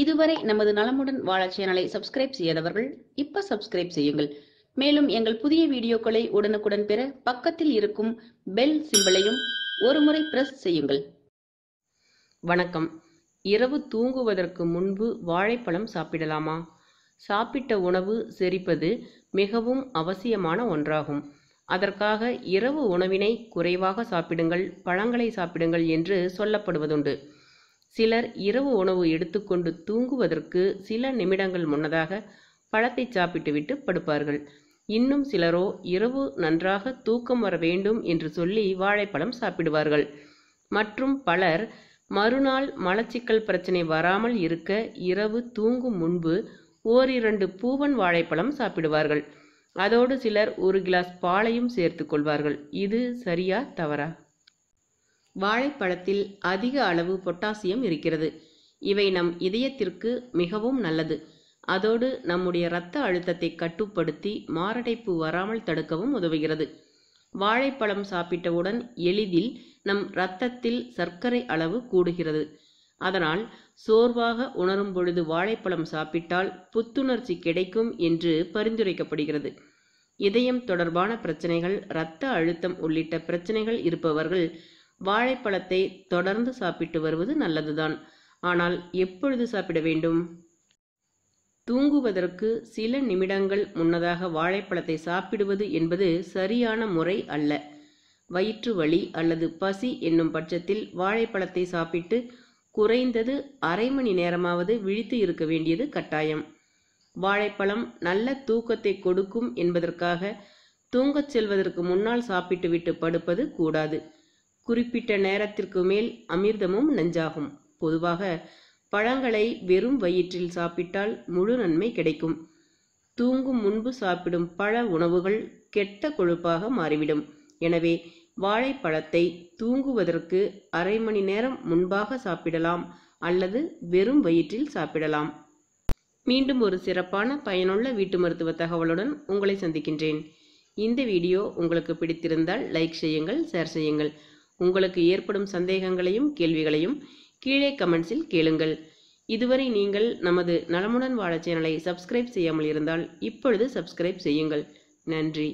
இதுவரை நமது நலமுடன் வாழ சேனலை சப்ஸ்கிரைப் செய்யாதவர்கள் இப்ப சப்ஸ்கிரைப் செய்யுங்கள். மேலும் எங்கள் புதிய வீடியோக்களை உடனுக்குடன் பெற பக்கத்தில் இருக்கும் பெல் சிம்பலையும் ஒருமுறை பிரஸ் செய்யுங்கள். வணக்கம். இரவு தூங்குவதற்கு முன்பு வாழைப்பழம் சாப்பிடலாமா? சாப்பிட்ட உணவு செரிப்பது மிகவும் அவசியமான ஒன்றாகும். அதற்காக இரவு உணவினை குறைவாக சாப்பிடுங்கள் பழங்களை சாப்பிடுங்கள் என்று சொல்லப்படுவதுண்டு. சிலர் இரவு உணவு எடுத்துக்கொண்டு தூங்குவதற்கு சில நிமிடங்கள் முன்னதாக பழத்தை சாப்பிட்டுவிட்டு படுப்பார்கள். இன்னும் சிலரோ இரவு நன்றாக தூக்கம் வர வேண்டும் என்று சொல்லி வாழைப்பழம் சாப்பிடுவார்கள். மற்றும் பலர் மறுநாள் மலச்சிக்கல் பிரச்சனை வராமல் இருக்க இரவு தூங்கும் முன்பு ஓரிரண்டு பூவன் வாழைப்பழம் சாப்பிடுவார்கள். அதோடு சிலர் ஒரு கிளாஸ் பாலையும் சேர்த்து கொள்வார்கள். இது சரியா தவறா? வாழைப்பழத்தில் அதிக அளவு பொட்டாசியம் இருக்கிறது. இவை நம் இதயத்திற்கு மிகவும் நல்லது. அதோடு நம்முடைய இரத்த அழுத்தத்தை கட்டுப்படுத்தி மாரடைப்பு வராமல் தடுக்கவும் உதவுகிறது. வாழைப்பழம் சாப்பிட்டவுடன் எளிதில் நம் இரத்தத்தில் சர்க்கரை அளவு கூடுகிறது. அதனால் சோர்வாக உணரும் பொழுது வாழைப்பழம் சாப்பிட்டால் புத்துணர்ச்சி கிடைக்கும் என்று பரிந்துரைக்கப்படுகிறது. இதயம் தொடர்பான பிரச்சனைகள் இரத்த அழுத்தம் உள்ளிட்ட பிரச்சனைகள் இருப்பவர்கள் வாழைப்பழத்தை தொடர்ந்து சாப்பிட்டு வருவது நல்லதுதான். ஆனால் எப்பொழுது சாப்பிட வேண்டும்? தூங்குவதற்கு சில நிமிடங்கள் முன்னதாக வாழைப்பழத்தை சாப்பிடுவது என்பது சரியான முறை அல்ல. வயிற்று வலி அல்லது பசி என்னும் பட்சத்தில் வாழைப்பழத்தை சாப்பிட்டு குறைந்தது அரை மணி நேரமாவது விழித்து இருக்க வேண்டியது கட்டாயம். வாழைப்பழம் நல்ல தூக்கத்தை கொடுக்கும் என்பதற்காக தூங்கச் செல்வதற்கு முன்னால் சாப்பிட்டுவிட்டு படுப்பது கூடாது. குறிப்பிட்ட நேரத்திற்கு மேல் அமிர்தமும் நஞ்சாகும். பொதுவாக பழங்களை வெறும் வயிற்றில் சாப்பிட்டால் முழு நன்மை கிடைக்கும். தூங்கும் முன்பு சாப்பிடும் பழ உணவுகள் கெட்ட கொழுப்பாக மாறிவிடும். எனவே வாழைப்பழத்தை தூங்குவதற்கு அரை மணி நேரம் முன்பாக சாப்பிடலாம் அல்லது வெறும் வயிற்றில் சாப்பிடலாம். மீண்டும் ஒரு சிறப்பான பயனுள்ள வீட்டு மருத்துவ தகவலுடன் உங்களை சந்திக்கின்றேன். இந்த வீடியோ உங்களுக்கு பிடித்திருந்தால் லைக் செய்யுங்கள் ஷேர் செய்யுங்கள். உங்களுக்கு ஏற்படும் சந்தேகங்களையும் கேள்விகளையும் கீழே கமெண்ட்ஸில் கேளுங்கள். இதுவரை நீங்கள் நமது நலமுடன் வாழ சேனலை சப்ஸ்கிரைப் செய்யாமல் இருந்தால் இப்பொழுது சப்ஸ்கிரைப் செய்யுங்கள். நன்றி.